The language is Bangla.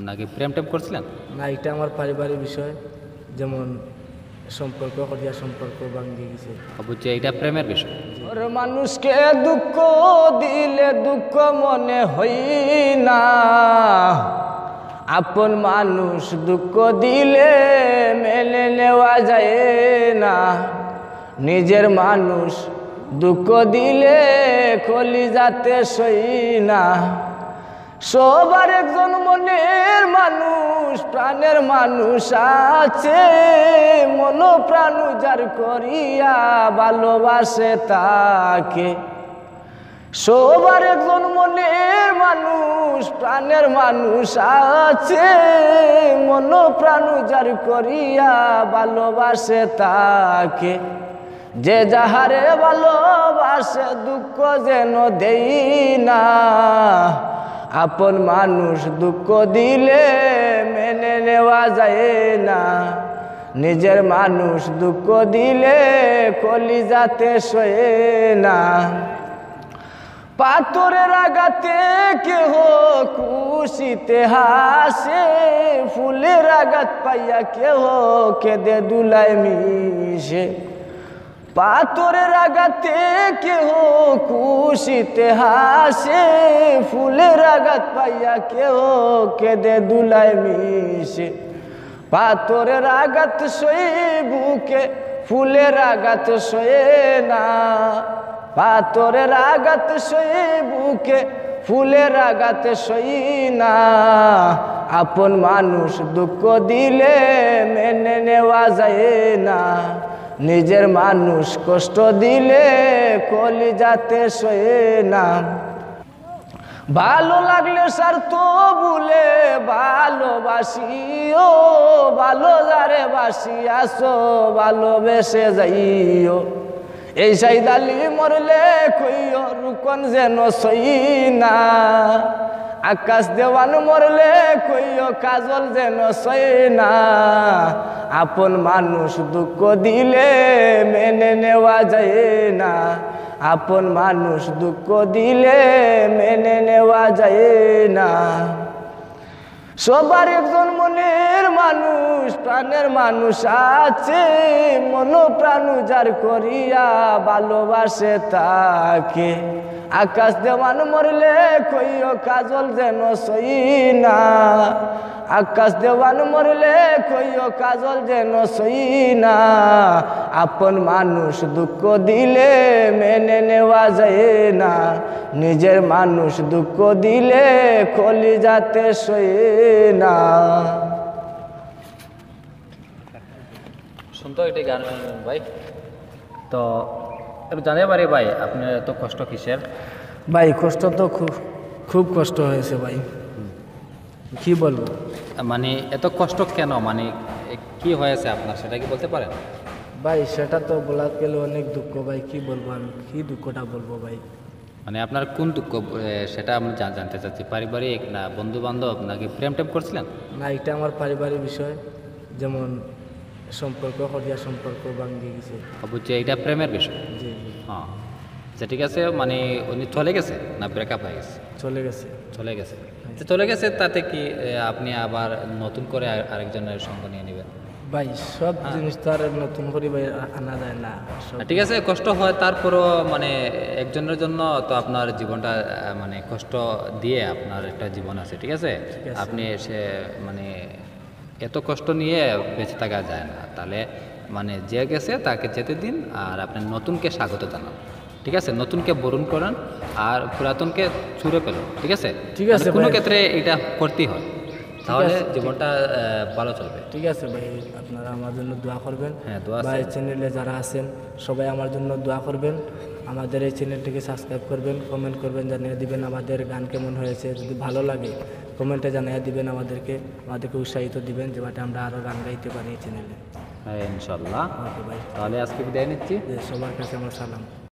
নাকি প্রেম টেম করছিলেন? না এটা আমার পারিবারিক বিষয়। যেমন সম্পর্ক করিয়া সম্পর্ক ভাঙ্গি গেছে। বুঝছি এইটা প্রেমের বিষয়। ওর মানুষকে দুঃখ দিলে দুঃখ মনে হই না। আপন মানুষ দুঃখ দিলে মেনে নেওয়া যায় না। নিজের মানুষ দুঃখ দিলে কলি যাতে সই না। সবার একজন মনের মানুষ, প্রাণের মানুষ আছে। মন প্রাণ উজার করিয়া ভালোবাসে তাকে। সবার একজন মনের মানুষ, প্রাণের মানুষ আছে। মন প্রাণ উজার করিয়া ভালোবাসে তাকে। যে যাহারে ভালোবাসে, দুঃখ যেন দেই না। আপন মানুষ দুঃখ দিলে মেনে নেওয়া যায় না। নিজের মানুষ দুঃখ দিলে কলিজাতে শোয়ে না। পাথরের আগাতে কেহ খুশিতে হাসে, ফুলের আঘাত পাইয়া কেহ কেঁদে দুলায় মিশে। পাথরের আঘাতে কেহ খুশিতে হাসে, ফুলের আঘাত পাইয়া কেহ কেঁদে দুলায় মিশে। পাথরের আঘাত সই বুকে, ফুলের আঘাত সয়ে না। পাথরের আঘাত সই বুকে, ফুলের আঘাত সই না। আপন মানুষ দুঃখ দিলে মেনে নেওয়া যায় না। নিজের মানুষ কষ্ট দিলে কলি যাতে সয়ে না। ভালো লাগলে স্যার তো বলে ভালোবাসি ও ভালো যারে বাসি আসো ভালোবেসে যাইও। এই সাইদালি মরলে কইও রুকন যেন সই না। আকাশ দেওয়ান মরলে কইও কাজল যেন সই না। আপন মানুষ দুঃখ দিলে মেনে নেওয়া যায় না। আপন মানুষ দুঃখ দিলে মেনে নেওয়া যায় না। সবার একজন মনের মানুষ, প্রাণের মানুষ আছে। মন প্রাণ উজার করিয়া ভালোবাসে তাকে। আকাশ দেওয়ান মরলে কইও কাজল যেন সই না। আকাশ দেওয়ান মরলে কইও কাজল যেন সই না। আপন মানুষ দুঃখ দিলে মেনে নেওয়া যায় না। নিজের মানুষ দুঃখ দিলে কলি যাতে সয়ে না। শুনতো এটি গান ভাই। তো জানতে পারি ভাই আপনার এত কষ্ট কিসের? ভাই কষ্ট তো খুব খুব কষ্ট হয়েছে ভাই। কি বলব? মানে এত কষ্ট কেন? মানে কি হয়েছে আপনার সেটা কি বলতে পারেন? ভাই সেটা তো বলা গেলে অনেক দুঃখ ভাই কি বলব আমি কি দুঃখটা বলব ভাই। মানে আপনার কোন দুঃখ সেটা আমি জানতে চাচ্ছি পারিবারিক না বন্ধু বান্ধব নাকি প্রেম টেম করছিলেন? না এটা আমার পারিবারিক বিষয় যেমন সম্পর্ক হরিয়া সম্পর্ক ভাঙ্গি গেছে। বুঝছি এটা প্রেমের বিষয়। জি। হ্যাঁ। আচ্ছা ঠিক আছে মানে উনি চলে গেছে না ব্রেকআপ হয়ে গেছে? চলে গেছে। চলে গেছে। তো চলে গেছে তাতে কি আপনি আবার নতুন করে আরেকজনের সঙ্গ নিয়ে নেবেন? ভাই সব জিনিস তো আর নতুন করে ভাই আনা যায় না। ঠিক আছে কষ্ট হয় তারপরও মানে একজনের জন্য তো আপনার জীবনটা মানে কষ্ট দিয়ে আপনার একটা জীবন আছে ঠিক আছে? আপনি সে মানে এত কষ্ট নিয়ে বেঁচে থাকা যায় না। তাহলে মানে যে গেছে তাকে যেতে দিন আর আপনি নতুনকে স্বাগত জানান। ঠিক আছে? নতুনকে বরণ করেন আর পুরাতনকে ছুঁড়ে পেল ঠিক আছে? ঠিক আছে মানে কোনো ক্ষেত্রে এটা করতেই হয়। তাহলে জীবনটা ভালো চলবে। ঠিক আছে ভাই আপনারা আমার জন্য দোয়া করবেন। হ্যাঁ, দোয়া চ্যানেলে যারা আছেন সবাই আমার জন্য দোয়া করবেন। আমাদের এই চ্যানেলটিকে সাবস্ক্রাইব করবেন কমেন্ট করবেন জানিয়ে দিবেন আমাদের গান কেমন হয়েছে যদি ভালো লাগে কমেন্টে জানিয়ে দিবেন আমাদেরকে আমাদেরকে উৎসাহিত দিবেন যাতে আমরা আরও গান গাইতে পারি এই চ্যানেলে হ্যাঁ ইনশাল্লাহ। ওকে ভাই তাহলে আজকে বিদায় নিচ্ছি। যে সবার কাছে আমার সালাম।